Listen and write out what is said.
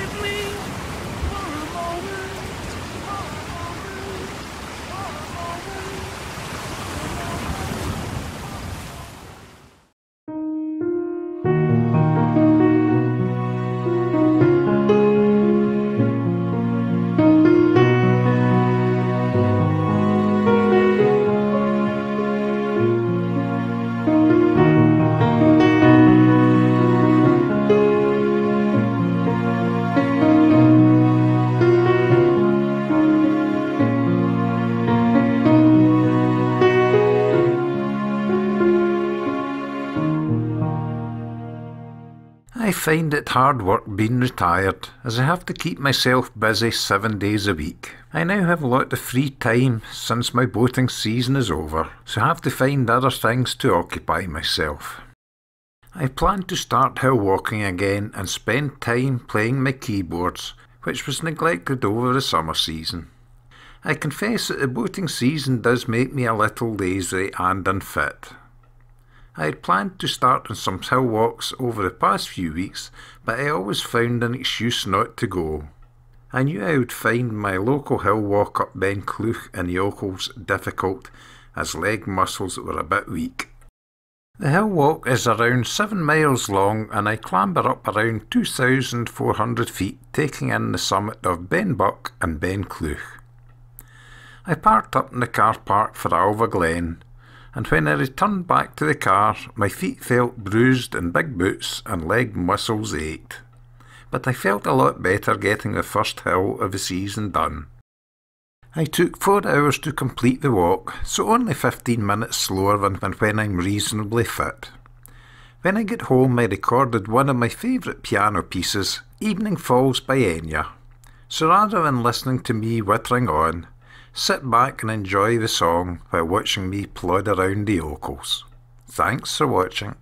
diddly, for I find it hard work being retired, as I have to keep myself busy seven days a week. I now have a lot of free time since my boating season is over, so I have to find other things to occupy myself. I plan to start hill walking again and spend time playing my keyboards, which was neglected over the summer season. I confess that the boating season does make me a little lazy and unfit. I had planned to start on some hill walks over the past few weeks, but I always found an excuse not to go. I knew I would find my local hill walk up Ben Cleuch in the Ochils difficult, as leg muscles were a bit weak. The hill walk is around seven miles long and I clamber up around 2,400 feet, taking in the summit of Ben Buck and Ben Cleuch. I parked up in the car park for Alva Glen, and when I returned back to the car, my feet felt bruised in big boots and leg muscles ached. But I felt a lot better getting the first hill of the season done. I took four hours to complete the walk, so only 15 minutes slower than when I'm reasonably fit. When I get home, I recorded one of my favourite piano pieces, Evening Falls by Enya. So rather than listening to me whittering on, sit back and enjoy the song while watching me plod around the Ochils. Thanks for watching.